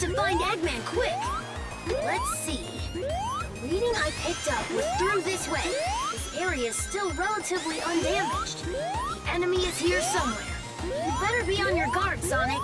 to find Eggman quick. Let's see. The reading I picked up was through this way. This area is still relatively undamaged. The enemy is here somewhere. You better be on your guard, Sonic.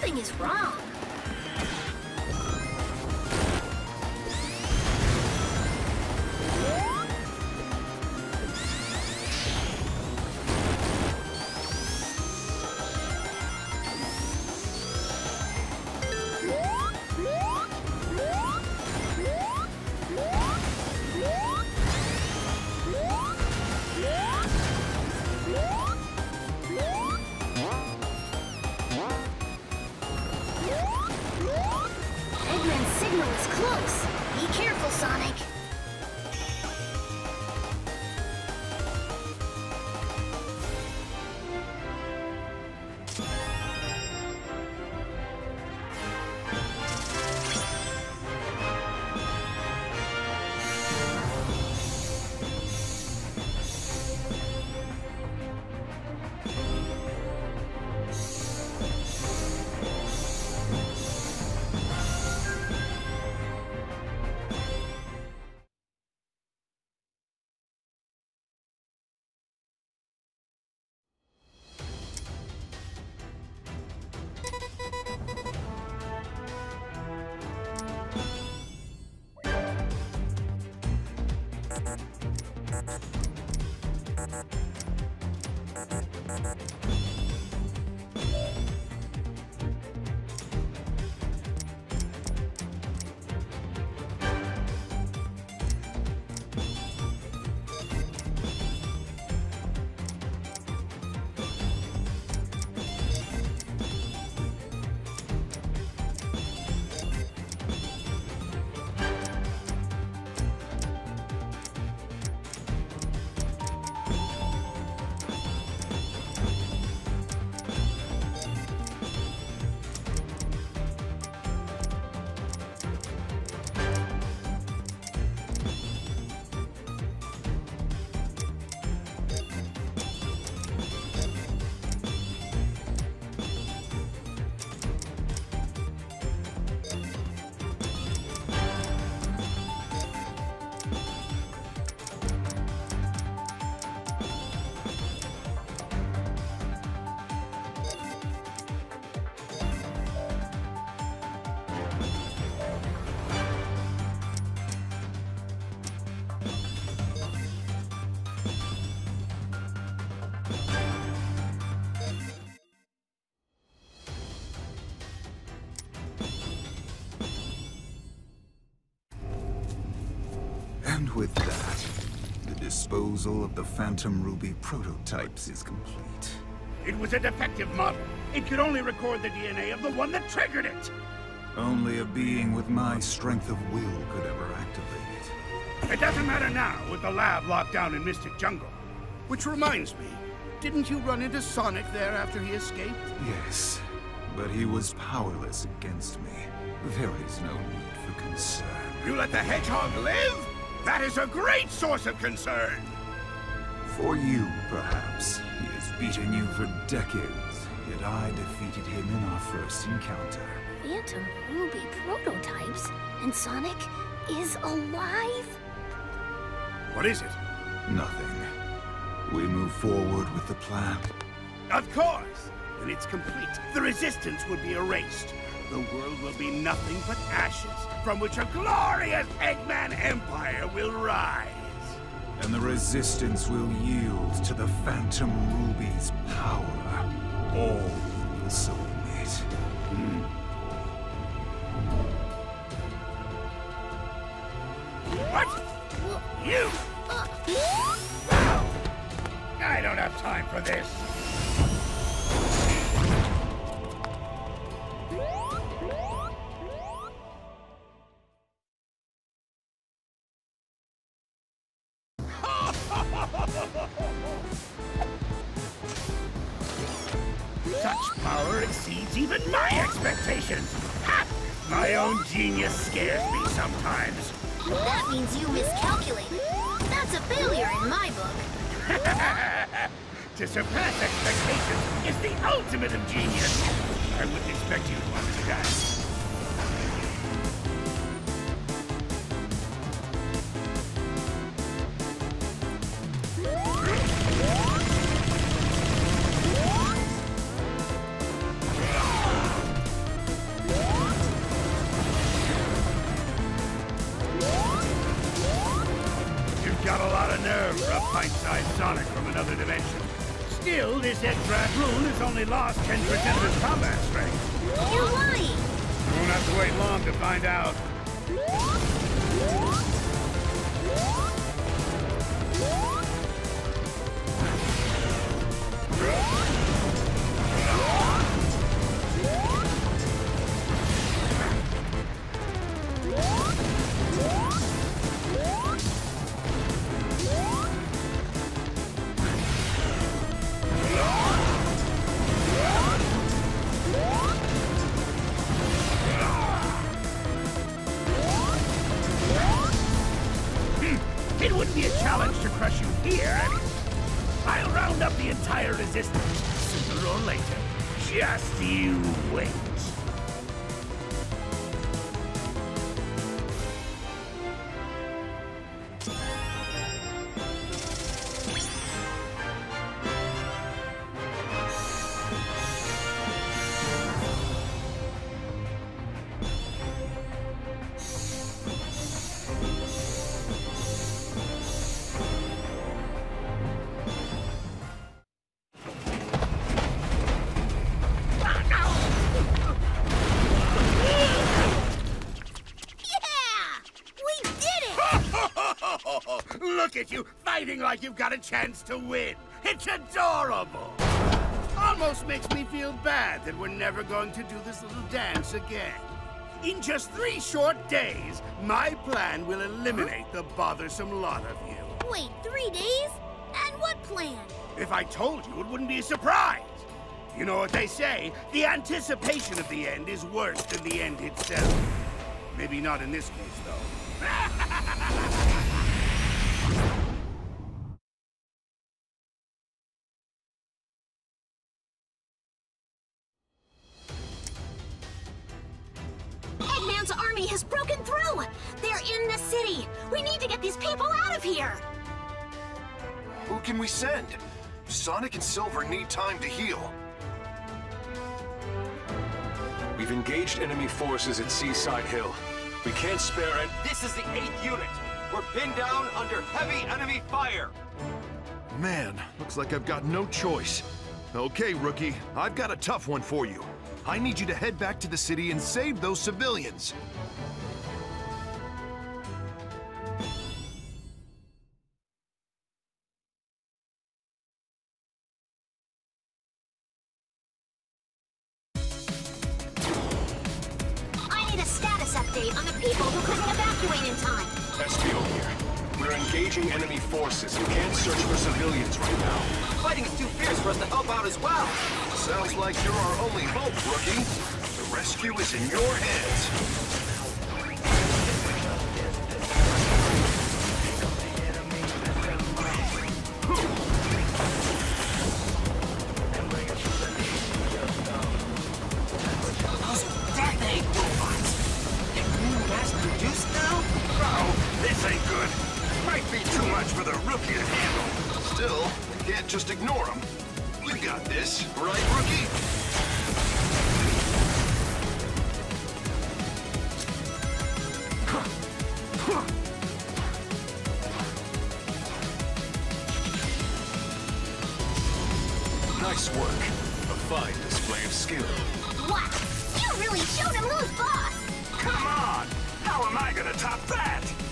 Something is wrong. With that, the disposal of the Phantom Ruby prototypes is complete. It was a defective model. It could only record the DNA of the one that triggered it. Only a being with my strength of will could ever activate it. It doesn't matter now with the lab locked down in Mystic Jungle. Which reminds me, didn't you run into Sonic there after he escaped? Yes, but he was powerless against me. There is no need for concern. You let the hedgehog live? That is a great source of concern. For you, perhaps. He has beaten you for decades, yet I defeated him in our first encounter. Phantom Ruby prototypes? And Sonic is alive? What is it? Nothing. We move forward with the plan. Of course! When it's complete, the Resistance will be erased. The world will be nothing but ashes, from which a glorious Eggman Empire will rise. and the Resistance will yield to the Phantom Ruby's power. All will submit. Hmm. What? You! I don't have time for this. Power exceeds even my expectations. Ha! My own genius scares me sometimes. That means you miscalculated. That's a failure in my book. to surpass expectations is the ultimate of genius. I wouldn't expect you to understand. Lost 10% of its combat strength. You're lying. Won't have to wait long to find out. Entire resistance, sooner or later. Just you wait. Got a chance to win. It's adorable. Almost makes me feel bad that we're never going to do this little dance again. In just three short days, my plan will eliminate the bothersome lot of you. Wait, three days? And what plan? If I told you, it wouldn't be a surprise. You know what they say, the anticipation of the end is worse than the end itself. Maybe not in this case, though. people out of here! Who can we send? Sonic and Silver need time to heal. We've engaged enemy forces at Seaside Hill. We can't spare it. This is the 8th unit. We're pinned down under heavy enemy fire. Man, looks like I've got no choice. Okay, rookie, I've got a tough one for you. I need you to head back to the city and save those civilians. Sounds like you're our only hope, rookie. The rescue is in your hands. Those death robots. They're mass produced now? This ain't good. Might be too much for the rookie to handle. Still, you can't just ignore him this, right, rookie? Nice work. A fine display of skill. What? You really showed him who's boss! Come on! How am I gonna top that?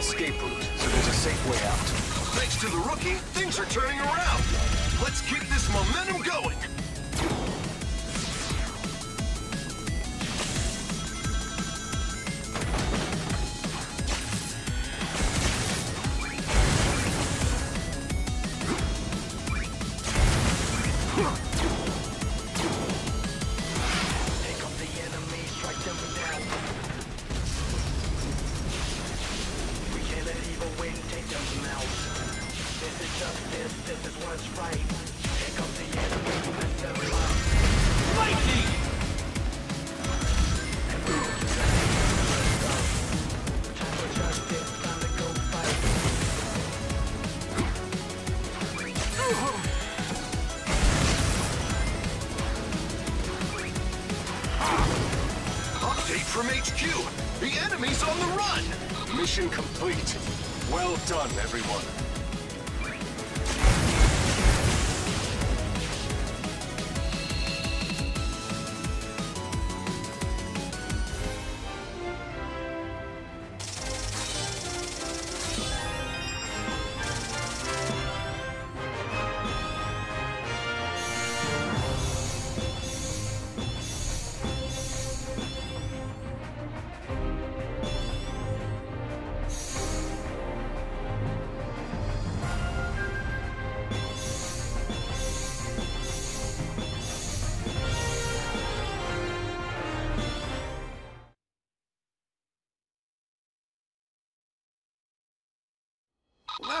Escape route, so there's a safe way out. Thanks to the rookie, things are turning around. Let's keep this momentum going. Update from HQ. The enemy's on the run. Mission complete. Well done, everyone.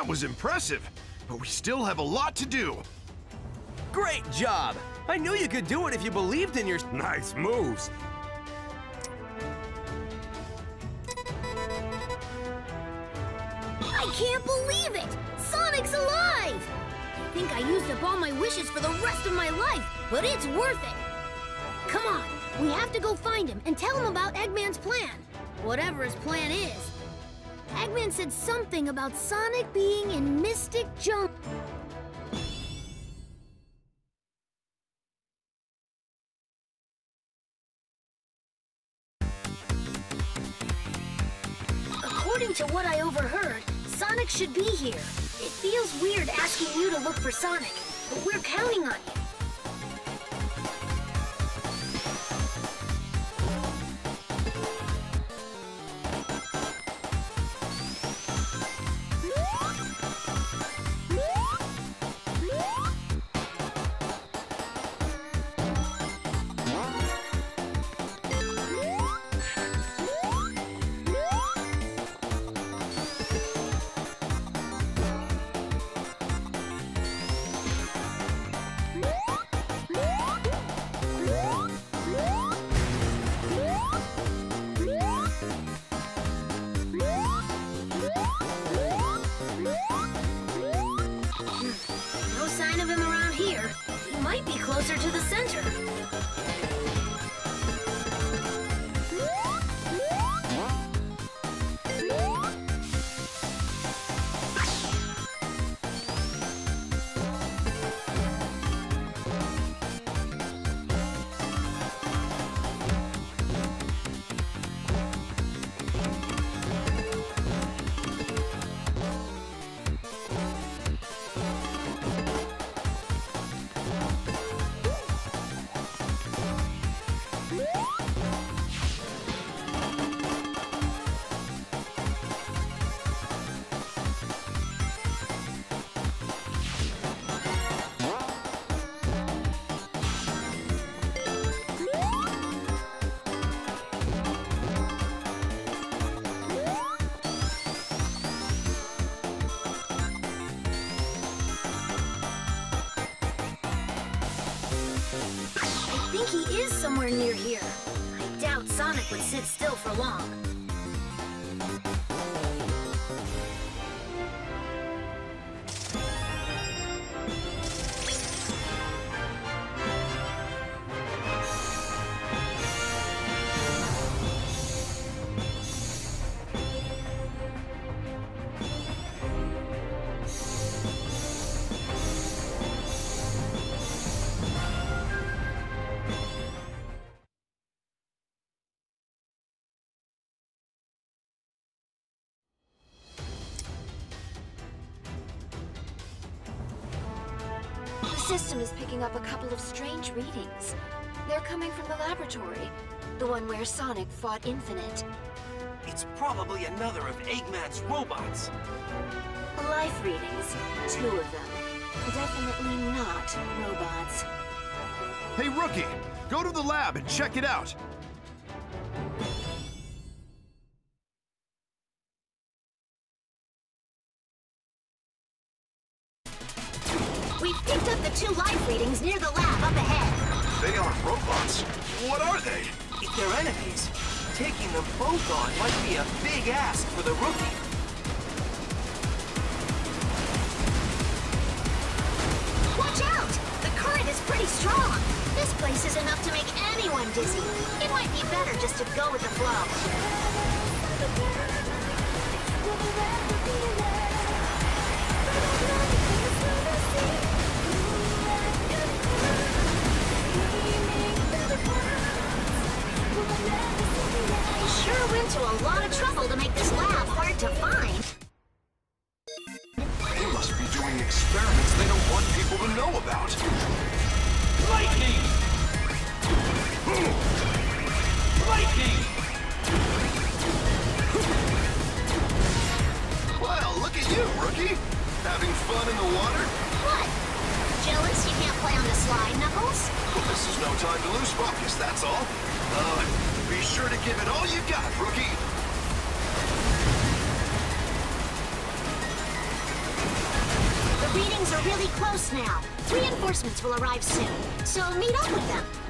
That was impressive, but we still have a lot to do. Great job! I knew you could do it if you believed in your... Nice moves. I can't believe it! Sonic's alive! I think I used up all my wishes for the rest of my life, but it's worth it! Come on, we have to go find him and tell him about Eggman's plan. Whatever his plan is. Eggman said something about Sonic being in Mystic Jungle. According to what I overheard, Sonic should be here. It feels weird asking you to look for Sonic, but we're counting on you. Is somewhere near here. I doubt Sonic would sit still for long. System is picking up a couple of strange readings. They're coming from the laboratory, the one where Sonic fought Infinite. It's probably another of Eggman's robots. Life readings, two of them. Definitely not robots. Hey, Rookie! Go to the lab and check it out! Picked up the two life readings near the lab up ahead. They aren't robots. What are they? If they're enemies, taking them both on might be a big ask for the rookie. Watch out! The current is pretty strong. This place is enough to make anyone dizzy. It might be better just to go with the flow. Reinforcements will arrive soon, so meet up with them.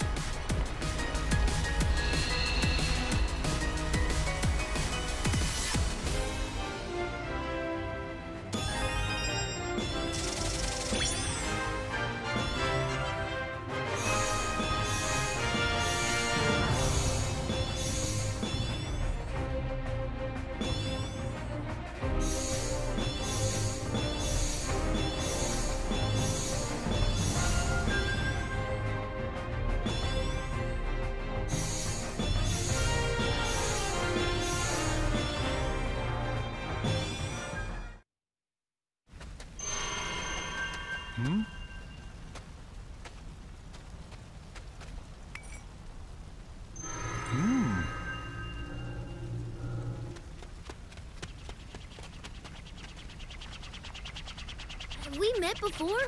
Have met before?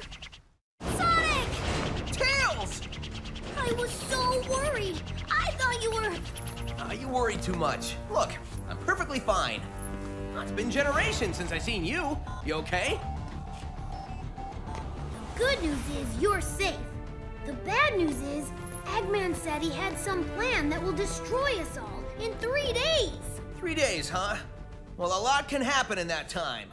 Sonic! Tails! I was so worried. I thought you were... Ah, you worry too much. Look, I'm perfectly fine. Ah, It's been generations since I seen you. You okay? Good news is you're safe. The bad news is Eggman said he had some plan that will destroy us all in three days. Three days, huh? Well, a lot can happen in that time.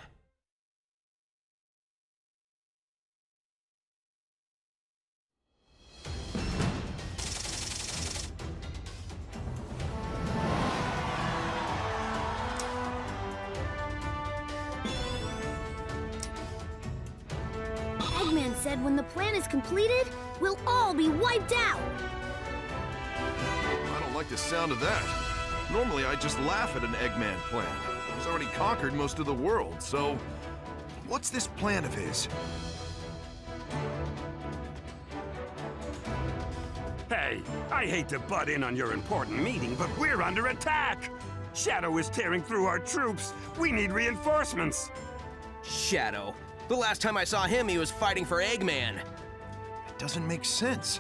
Said when the plan is completed, we'll all be wiped out. I don't like the sound of that. Normally, I just laugh at an Eggman plan. He's already conquered most of the world, so... What's this plan of his? Hey, I hate to butt in on your important meeting, but we're under attack! Shadow is tearing through our troops. We need reinforcements. Shadow. The last time I saw him, he was fighting for Eggman. It doesn't make sense.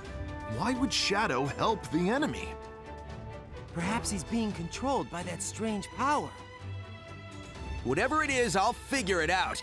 Why would Shadow help the enemy? Perhaps he's being controlled by that strange power. Whatever it is, I'll figure it out.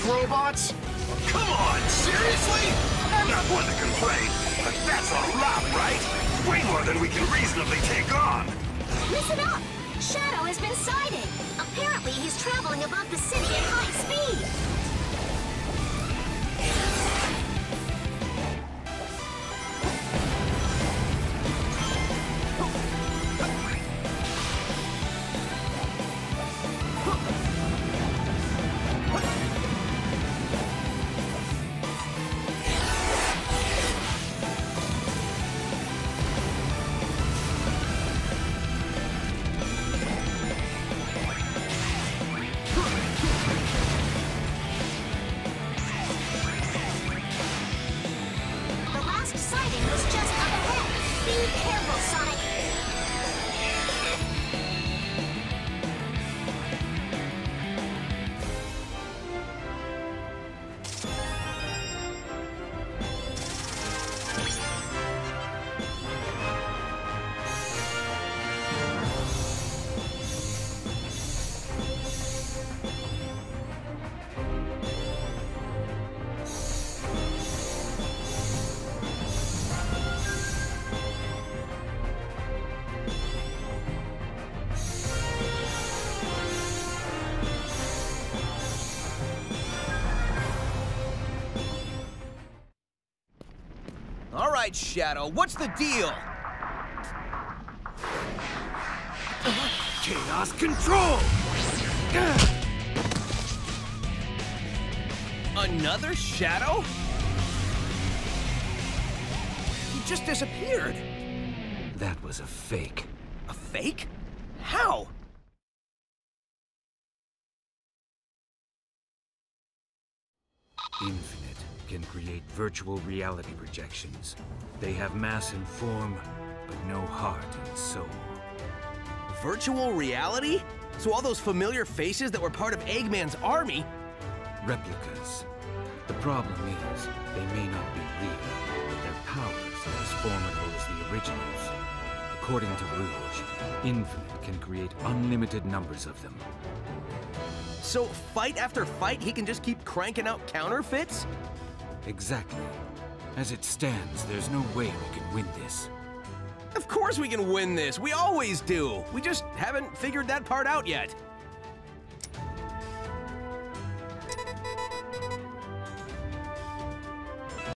Egg robots? Come on, seriously? I'm not one to complain, but that's a lot, right? Way more than we can reasonably take on. Listen up! Shadow has been sighted. Apparently, he's traveling above the city at high speed. Right, Shadow, what's the deal? Chaos Control! Another Shadow? He just disappeared. That was a fake. A fake? How? Create virtual reality projections. They have mass and form, but no heart and soul. Virtual reality? So all those familiar faces that were part of Eggman's army Replicas. The problem is, they may not be real, but their powers are as formidable as the originals. According to Rouge, Infinite can create unlimited numbers of them. So fight after fight, he can just keep cranking out counterfeits? Exactly. As it stands, there's no way we can win this. Of course we can win this. We always do. We just haven't figured that part out yet.